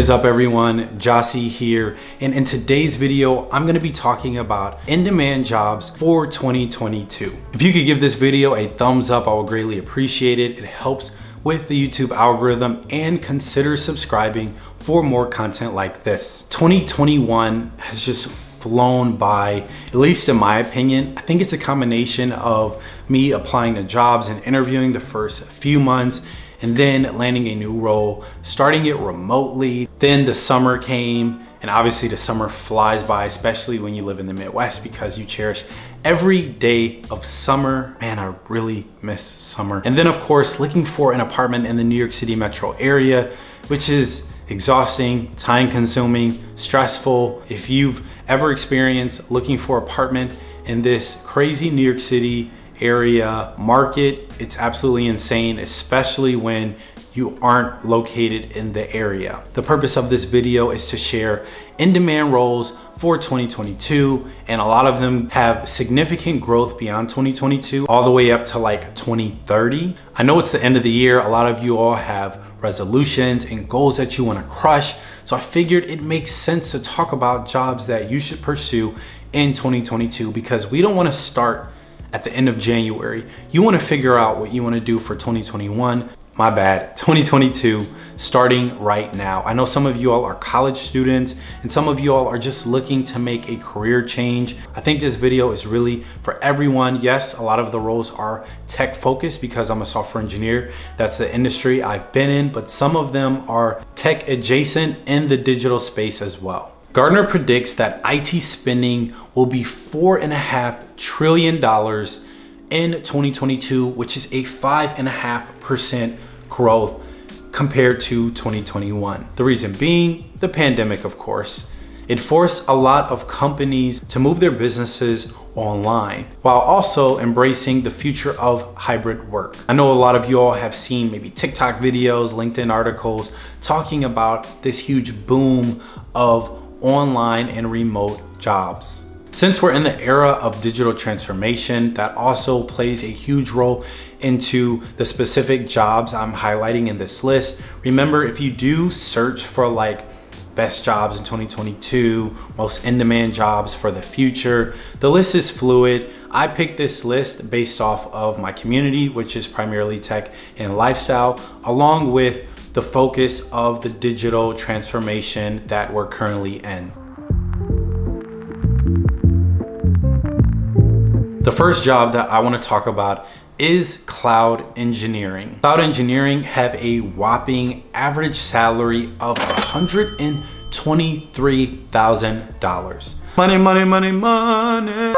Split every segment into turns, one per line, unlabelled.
is up everyone? Gyasi here. And in today's video, I'm gonna be talking about in-demand jobs for 2022. If you could give this video a thumbs up, I would greatly appreciate it. It helps with the YouTube algorithm and consider subscribing for more content like this. 2021 has just flown by, at least in my opinion. I think it's a combination of me applying to jobs and interviewing the first few months and then landing a new role, starting it remotely. Then the summer came and obviously the summer flies by, especially when you live in the Midwest because you cherish every day of summer. Man, I really miss summer. And then of course, looking for an apartment in the New York City metro area, which is exhausting, time consuming, stressful. If you've ever experienced looking for apartment in this crazy New York City area market, it's absolutely insane, especially when you aren't located in the area. The purpose of this video is to share in-demand roles for 2022 and a lot of them have significant growth beyond 2022 all the way up to like 2030. I know it's the end of the year. A lot of you all have resolutions and goals that you want to crush. So I figured it makes sense to talk about jobs that you should pursue in 2022 because we don't want to start at the end of January. You want to figure out what you want to do for 2021 my bad, 2022, starting right now. I know some of you all are college students and some of you all are just looking to make a career change. I think this video is really for everyone. Yes, a lot of the roles are tech focused because I'm a software engineer. That's the industry I've been in, but some of them are tech adjacent in the digital space as well. Gartner predicts that IT spending will be four and a half trillion dollars in 2022, which is a five and a half percent growth compared to 2021. The reason being the pandemic, of course. It forced a lot of companies to move their businesses online while also embracing the future of hybrid work. I know a lot of you all have seen maybe TikTok videos, LinkedIn articles talking about this huge boom of online and remote jobs. Since we're in the era of digital transformation, that also plays a huge role into the specific jobs I'm highlighting in this list. Remember, if you do search for like best jobs in 2022, most in-demand jobs for the future. The list is fluid. I picked this list based off of my community, which is primarily tech and lifestyle, along with the focus of the digital transformation that we're currently in. The first job that I want to talk about is cloud engineering. Cloud engineering have a whopping average salary of $123,000. Money, money, money, money.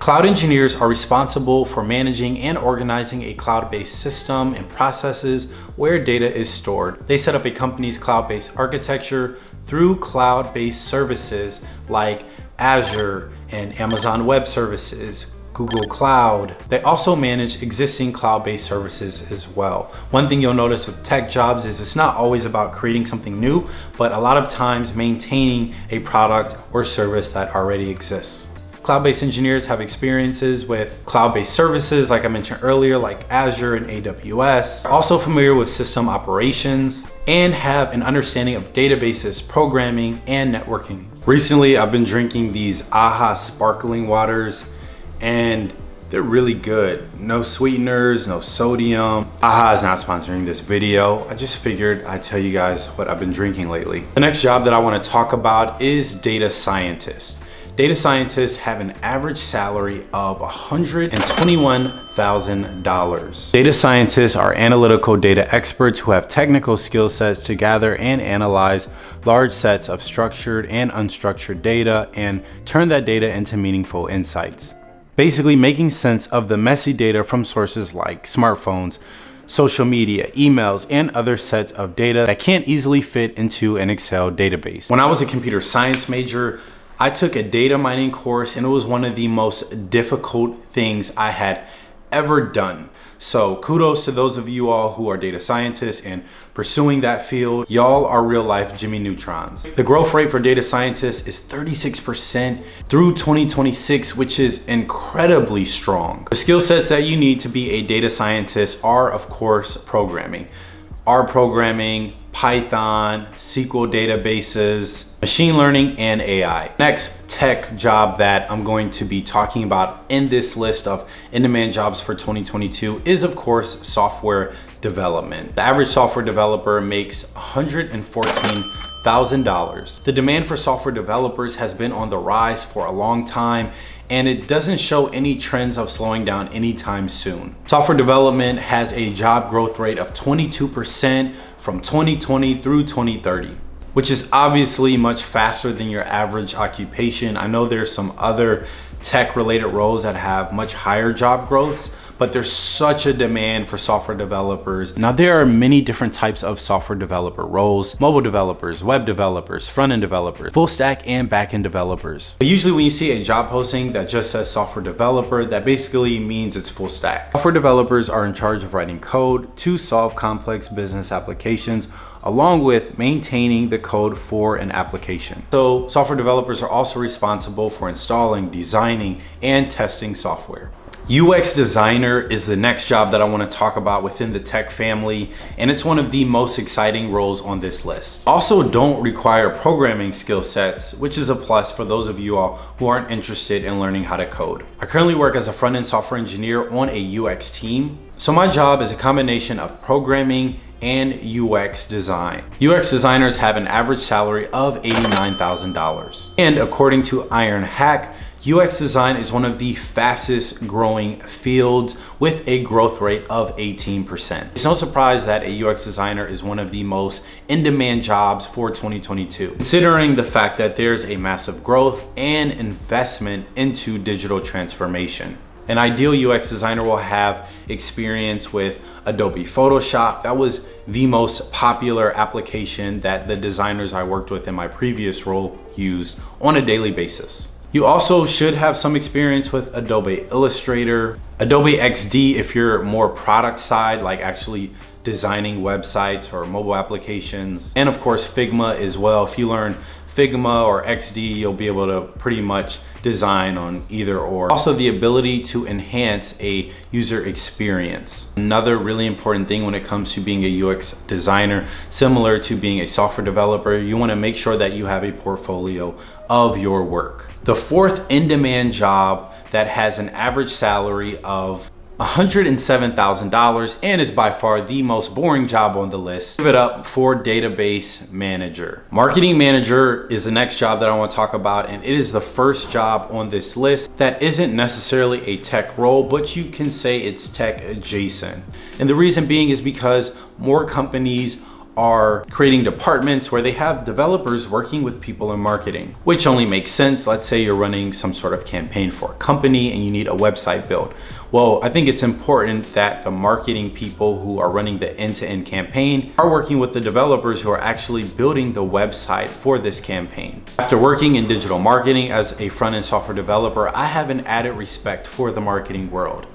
Cloud engineers are responsible for managing and organizing a cloud-based system and processes where data is stored. They set up a company's cloud-based architecture through cloud-based services like Azure and Amazon Web Services, Google Cloud. They also manage existing cloud-based services as well. One thing you'll notice with tech jobs is it's not always about creating something new, but a lot of times maintaining a product or service that already exists. Cloud-based engineers have experiences with cloud-based services, like I mentioned earlier, like Azure and AWS. They're also familiar with system operations and have an understanding of databases, programming, and networking. Recently, I've been drinking these AHA sparkling waters and they're really good. No sweeteners, no sodium. AHA is not sponsoring this video. I just figured I'd tell you guys what I've been drinking lately. The next job that I wanna talk about is data scientist. Data scientists have an average salary of $121,000. Data scientists are analytical data experts who have technical skill sets to gather and analyze large sets of structured and unstructured data and turn that data into meaningful insights basically making sense of the messy data from sources like smartphones, social media, emails, and other sets of data that can't easily fit into an Excel database. When I was a computer science major, I took a data mining course and it was one of the most difficult things I had ever done. So kudos to those of you all who are data scientists and pursuing that field. Y'all are real life Jimmy Neutrons. The growth rate for data scientists is 36% through 2026, which is incredibly strong. The skill sets that you need to be a data scientist are of course programming. R programming, Python, SQL databases, machine learning, and AI. Next tech job that I'm going to be talking about in this list of in-demand jobs for 2022 is of course software development. The average software developer makes $114,000. The demand for software developers has been on the rise for a long time and it doesn't show any trends of slowing down anytime soon. Software development has a job growth rate of 22% from 2020 through 2030 which is obviously much faster than your average occupation. I know there's some other tech related roles that have much higher job growths, but there's such a demand for software developers. Now there are many different types of software developer roles, mobile developers, web developers, front-end developers, full stack and back-end developers. But usually when you see a job posting that just says software developer, that basically means it's full stack. Software developers are in charge of writing code to solve complex business applications along with maintaining the code for an application. So software developers are also responsible for installing, designing, and testing software. UX designer is the next job that I want to talk about within the tech family, and it's one of the most exciting roles on this list. Also don't require programming skill sets, which is a plus for those of you all who aren't interested in learning how to code. I currently work as a front-end software engineer on a UX team. So my job is a combination of programming and UX design. UX designers have an average salary of $89,000. And according to IronHack, UX design is one of the fastest growing fields with a growth rate of 18%. It's no surprise that a UX designer is one of the most in-demand jobs for 2022, considering the fact that there's a massive growth and investment into digital transformation. An ideal UX designer will have experience with Adobe Photoshop. That was the most popular application that the designers I worked with in my previous role used on a daily basis. You also should have some experience with Adobe Illustrator, Adobe XD if you're more product side, like actually designing websites or mobile applications, and of course Figma as well. If you learn Figma or XD, you'll be able to pretty much design on either or. Also the ability to enhance a user experience. Another really important thing when it comes to being a UX designer, similar to being a software developer, you wanna make sure that you have a portfolio of your work. The fourth in-demand job that has an average salary of $107,000 and is by far the most boring job on the list. Give it up for database manager. Marketing manager is the next job that I want to talk about and it is the first job on this list that isn't necessarily a tech role, but you can say it's tech adjacent. And the reason being is because more companies are creating departments where they have developers working with people in marketing, which only makes sense. Let's say you're running some sort of campaign for a company and you need a website built. Well, I think it's important that the marketing people who are running the end-to-end -end campaign are working with the developers who are actually building the website for this campaign. After working in digital marketing as a front-end software developer, I have an added respect for the marketing world.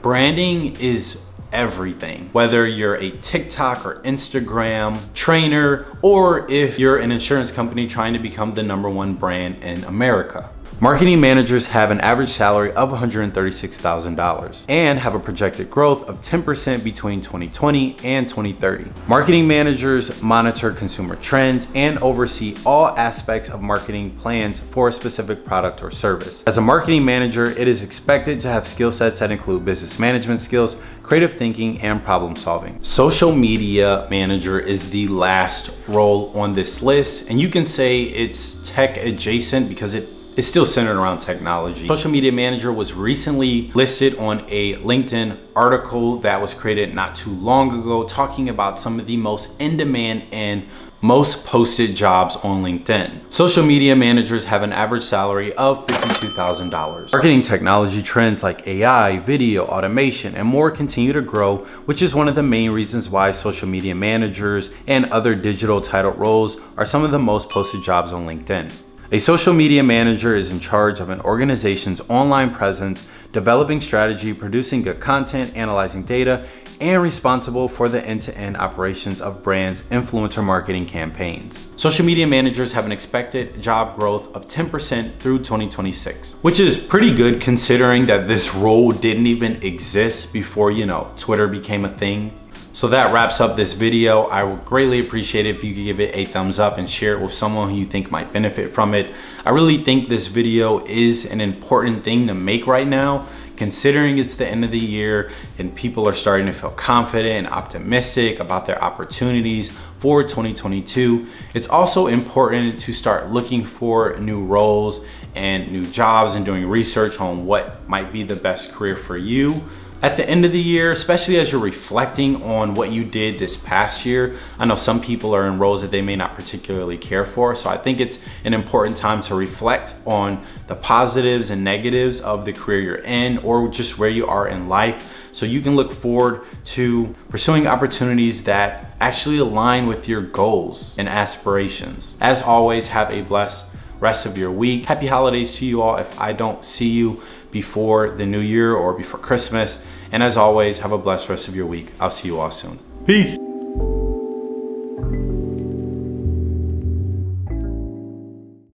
Branding is everything. Whether you're a TikTok or Instagram trainer, or if you're an insurance company trying to become the number one brand in America. Marketing managers have an average salary of $136,000 and have a projected growth of 10% between 2020 and 2030. Marketing managers monitor consumer trends and oversee all aspects of marketing plans for a specific product or service. As a marketing manager, it is expected to have skill sets that include business management skills, creative thinking, and problem solving. Social media manager is the last role on this list, and you can say it's tech adjacent because it is still centered around technology. Social media manager was recently listed on a LinkedIn article that was created not too long ago talking about some of the most in-demand and most posted jobs on LinkedIn. Social media managers have an average salary of $52,000. Marketing technology trends like AI, video, automation, and more continue to grow, which is one of the main reasons why social media managers and other digital title roles are some of the most posted jobs on LinkedIn. A social media manager is in charge of an organization's online presence, developing strategy, producing good content, analyzing data, and responsible for the end-to-end -end operations of brands' influencer marketing campaigns. Social media managers have an expected job growth of 10% through 2026, which is pretty good considering that this role didn't even exist before, you know, Twitter became a thing So that wraps up this video. I would greatly appreciate it if you could give it a thumbs up and share it with someone who you think might benefit from it. I really think this video is an important thing to make right now considering it's the end of the year and people are starting to feel confident and optimistic about their opportunities for 2022. It's also important to start looking for new roles and new jobs and doing research on what might be the best career for you at the end of the year, especially as you're reflecting on what you did this past year, I know some people are in roles that they may not particularly care for. So I think it's an important time to reflect on the positives and negatives of the career you're in or just where you are in life. So you can look forward to pursuing opportunities that actually align with your goals and aspirations. As always, have a blessed rest of your week. Happy holidays to you all if I don't see you before the new year or before Christmas. And as always, have a blessed rest of your week. I'll see you all soon. Peace.